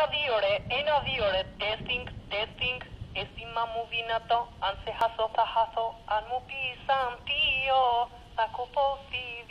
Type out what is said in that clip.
Enodiore, enodiore, testing, testing, estima movinato, anse haso fahaso, anmupi santio, sacoposi,